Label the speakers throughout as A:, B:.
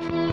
A: you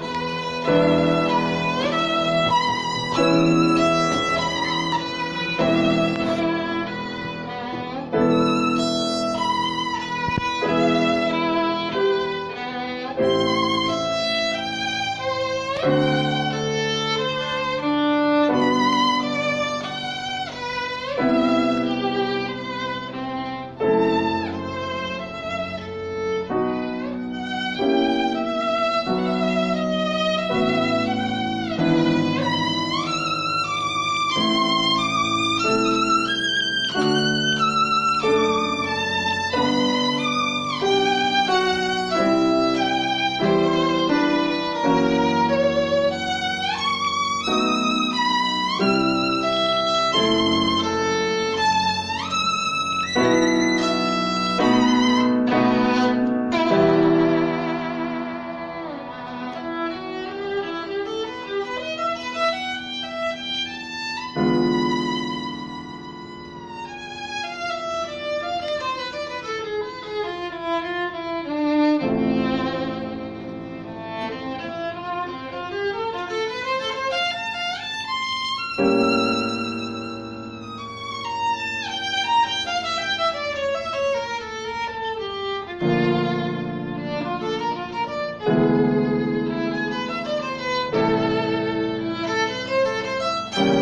A: Thank you.